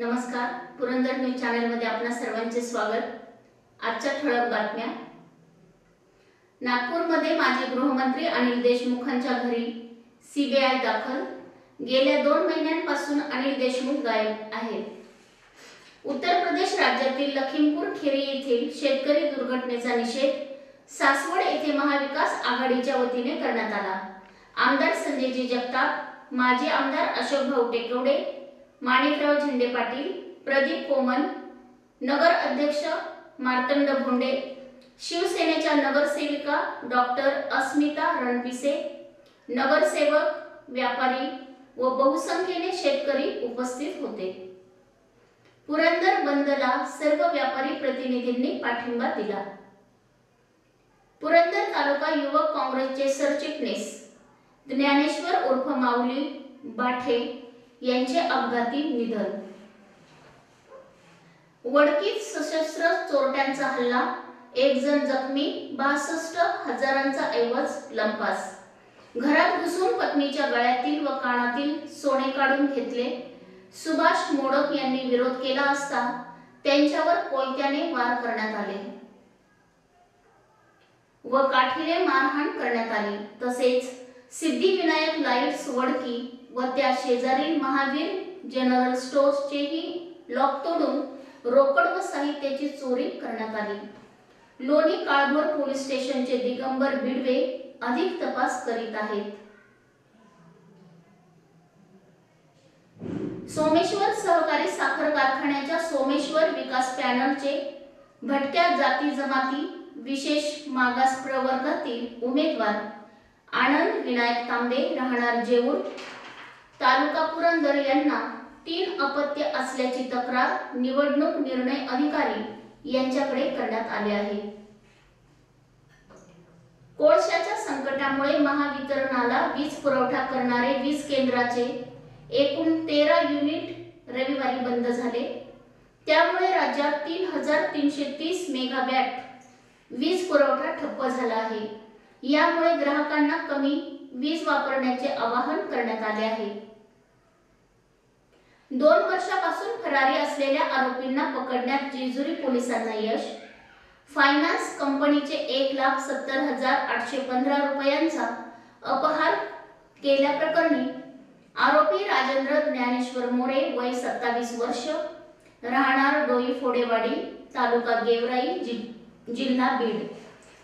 नमस्कार. पुरंदर न्यूज चॅनलमध्ये आपल्या सर्वांचे स्वागत. आजच्या ठळक बातम्या. नागपूरमध्ये माजी गृहमंत्री अनिल देशमुखांच्या घरी सीबीआय दाखल. गेल्या दोन महिन्यांपासून अनिल देशमुख गायब आहेत. उत्तर प्रदेश राज्यातील लखीमपूर खेरी येथील शेतकरी दुर्घटनेचा निषेध. सासवड येथे महाविकास आघाडीच्या वतीने करण्यात आला. आमदार संजयजी जगताप माजी आमदार अशोक भाऊ टेकवडे माणिकराव झेंडे पाटील प्रदीप कोमन नगर अध्यक्ष मार्तंड भोंडे शिवसेनेच्या नगरसेविका डॉक्टर अस्मिता रणपिसे नगरसेवक व्यापारी व बहुसंख्येने शेतकरी उपस्थित होते. पुरंदर बंदला सर्व व्यापारी प्रतिनिधींनी पाठिंबा दिला. पुरंदर तालुका युवक काँग्रेसचे सरचिटणीस ज्ञानेश्वर उर्फ माऊली बाठे यांचे अपघाती निधन. वडकीत सशस्त्र चोरट्यांचा हल्ला एक जण जखमी बासष्ट हजारांचा ऐवज लंपास. घरात घुसून पत्नीच्या गळ्यातील व कानातील सोने काढून घेतले. सुभाष मोडक यांनी विरोध केला असता त्यांच्यावर कोयत्याने वार करण्यात आले. व काठीने मारहाण करण्यात आली. तसेच सिद्धिविनायक लाईट्स वडकी व त्या शेजारील महावीर जनरल स्टोर्सचेही लॉक तोडून रोकड व साहित्याची चोरी करण्यात आली. लोणी काळभोर पोलीस स्टेशनचे दिगंबर बिडवे अधिक तपास करीत आहेत. सोमेश्वर सहकारी साखर कारखान्याच्या सोमेश्वर विकास पॅनलचे भटक्या जाती जमाती विशेष मागास प्रवर्गातील उमेदवार आनंद विनायक तांबे राहणार जेऊर तालुका पुरंदर यांना तीन अपत्य असल्याची तक्रार निवडणूक निर्णय अधिकारी यांच्याकडे करण्यात आले आहे. कोळशाच्या संकटामुळे महावितरणाला वीज पुरवठा करणारे वीज केंद्राचे एकूण तेरा युनिट रविवारी बंद झाले. त्यामुळे राज्यात तीन हजार तीनशे तीस मेगावॅट वीज पुरवठा ठप्प झाला आहे. यामुळे ग्राहकांना कमी वीज वापरण्याचे आवाहन करण्यात आले आहे. दोन वर्षापासून फरारी असलेल्या आरोपींना पकडण्यात जेजुरी पोलिसांना यश. फायनान्स कंपनीचे एक लाख सत्तर हजार आठशे पंधरा रुपयांचा अपहार केल्याप्रकरणी आरोपी राजेंद्र ज्ञानेश्वर मोरे वय सत्तावीस वर्ष राहणार डोई फोडेवाडी तालुका गेवराई जि- जिल्हा बीड.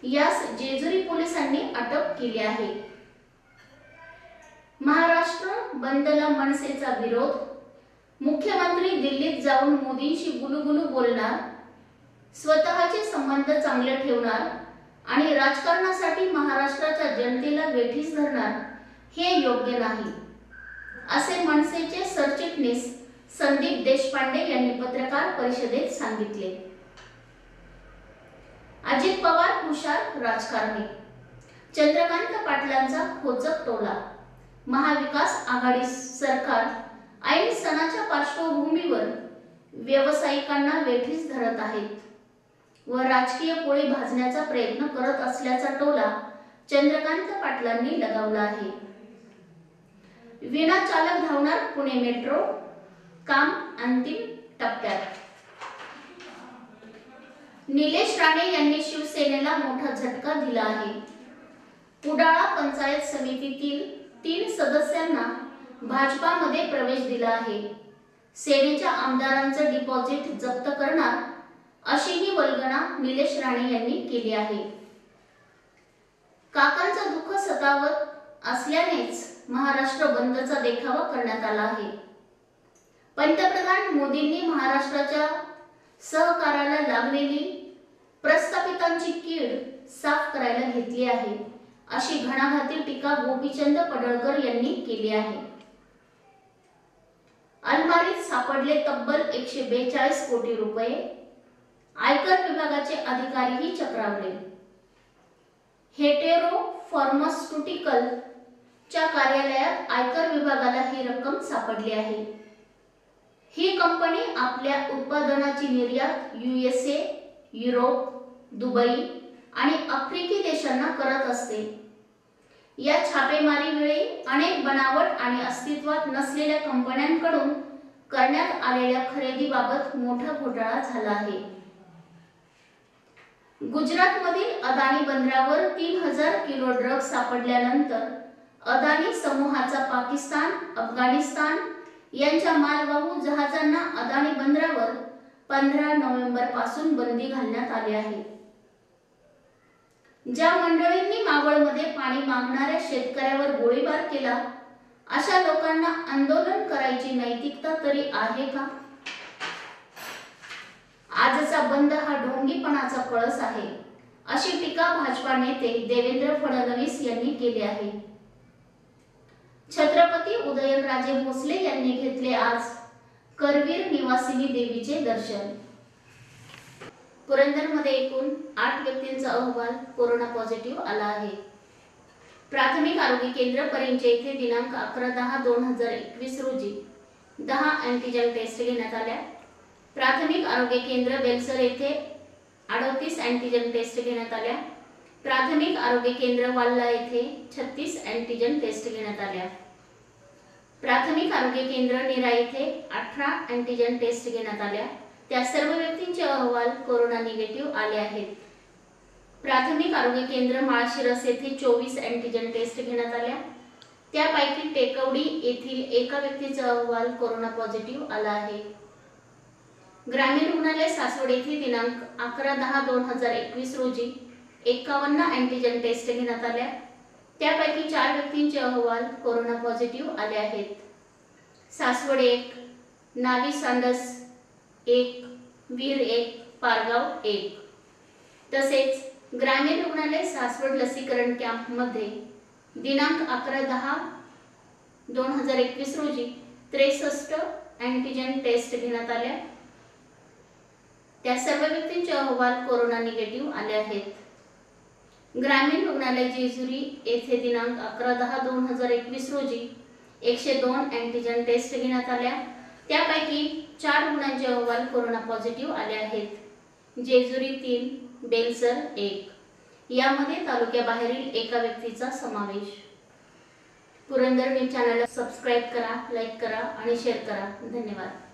यास जेजुरी पोलिसांनी अटक केली आहे. महाराष्ट्र बंदला मनसेचा विरोध मुख्यमंत्री दिल्लीत जाऊन मोदींशी गुलुगुलू बोलणार स्वतःचे संबंध चांगले ठेवणार आणि राजकारणासाठी महाराष्ट्राच्या जनतेला वेठीस धरणार हे योग्य नाही. असे मनसेचे सरचिटणीस संदीप देशपांडे यांनी पत्रकार परिषदेत सांगितले. अजित पवार हुशार राजकारणी. चंद्रकांत पाटलांचा खोचक टोला. महाविकास आघाडी सरकार ऐन सणाच्या पार्श्वभूमीवर व्यावसायिकांना वेठीस धरत आहेत व राजकीय पोळी भाजण्याचा प्रयत्न करत असल्याचा टोला चंद्रकांत पाटलांनी लगावला आहे. विना चालक धावणार पुणे मेट्रो काम अंतिम टप्प्यात. निलेश राणे यांनी शिवसेनेला मोठा झटका दिला आहे. उडाळा पंचायत समितीतील तीन सदस्यांना भाजपामध्ये प्रवेश दिला आहे. सेनेच्या आमदारांचं डिपॉझिट जप्त करणार अशीही वल्गना निलेश राणे यांनी केली आहे. काकांचं दुःख सतावत असल्यानेच महाराष्ट्र बंदचा देखावा करण्यात आला आहे. पंतप्रधान मोदींनी महाराष्ट्राच्या सहकाराला लागलेली प्रस्थापितांची कीड साफ करायला घेतली आहे अशी घणाघाती टीका गोपीचंद पडळकर यांनी केली आहे. अलमारीत तब्बल एकशे बेचाळीस कोटी रुपये आयकर विभागाचे अधिकारीही चक्रावले. हेटेरो फार्मास्युटिकल च्या कार्यालयात आयकर विभागाला ही रक्कम सापडली आहे. ही कंपनी आपल्या उत्पादनाची निर्यात युएसए युरोप दुबई आणि आफ्रिकी देशांना करत असते. या छापेमारीवेळी अनेक बनावट आणि अस्तित्वात नसलेल्या कंपन्यांकडून करण्यात आलेल्या खरेदीबाबत मोठा घोटाळा झाला आहे. गुजरातमधील अदानी बंदरावर तीन हजार किलो ड्रग सापडल्यानंतर अदानी समूहाचा पाकिस्तान अफगाणिस्तान यांच्या मालवाहू जहाजांना अदानी बंदरावर पंधरा नोव्हेंबरपासून बंदी घालण्यात आली आहे. ज्या मंडळींनी मावळमध्ये पाणी मागणाऱ्या शेतकऱ्यावर गोळीबार केला अशा लोकांना आंदोलन करायची नैतिकता तरी आहे का? आजचा बंद हा ढोंगीपणाचा कळस आहे अशी टीका भाजपा नेते देवेंद्र फडणवीस यांनी केली आहे. छत्रपती उदयनराजे भोसले यांनी घेतले आज करवीर निवासिनी देवीचे दर्शन. पुरंदरमध्ये एकूण आठ व्यक्तींचा अहवाल कोरोना पॉझिटिव्ह आला आहे. प्राथमिक आरोग्य केंद्र परिंचे येथे दिनांक अकरा दहा दोन हजार एकवीस रोजी दहा अँटीजन टेस्ट घेण्यात आल्या. प्राथमिक आरोग्य केंद्र बेलसर येथे अडतीस अँटीजन टेस्ट घेण्यात आल्या. प्राथमिक आरोग्य केंद्र वाल्ला येथे छत्तीस अँटीजन टेस्ट घेण्यात आल्या. प्राथमिक आरोग्य केंद्र निरा येथे अठरा अँटीजन टेस्ट घेण्यात आल्या. त्या सर्व व्यक्तींचे अहवाल कोरोना निगेटिव्ह आले आहेत. प्राथमिक आरोग्य केंद्र माळशिरस येथे चोवीस अँटीजन टेस्ट घेण्यात आल्या. त्यापैकी टेकवडी येथील एका व्यक्तीचा अहवाल कोरोना पॉझिटिव्ह आला आहे. ग्रामीण रुग्णालय सासवड येथे दिनांक अकरा दहा दोन हजार एकवीस रोजी एकावन्न अँटीजन टेस्ट घेण्यात आल्या. त्यापैकी चार व्यक्तींचे अहवाल कोरोना पॉझिटिव्ह आले आहेत. सासवड एक नावी सांडस एक वीर एक पारगाव एक. तसेच ग्रामीण रुग्णालय सासवड लसीकरण कॅम्पमध्ये दिनांक अकरा दहा दोन हजार एकवीस रोजी त्रेसष्ट अँटीजेन टेस्ट घेण्यात आल्या. त्या सर्व व्यक्तींचे अहवाल कोरोना निगेटिव्ह आले आहेत. ग्रामीण रुग्णालय जेजुरी येथे दिनांक अकरा दहा दोन हजार एकवीस रोजी एकशे दोन अँटीजन टेस्ट घेण्यात आल्या. त्यापैकी चार रुग्णांचे अहवाल कोरोना पॉझिटिव्ह आले आहेत. जेजुरी तीन बेलसर एक. यामध्ये तालुक्याबाहेरील एका व्यक्तीचा समावेश. पुरंदर न्यूज चॅनलला सबस्क्राईब करा लाईक करा आणि शेअर करा. धन्यवाद.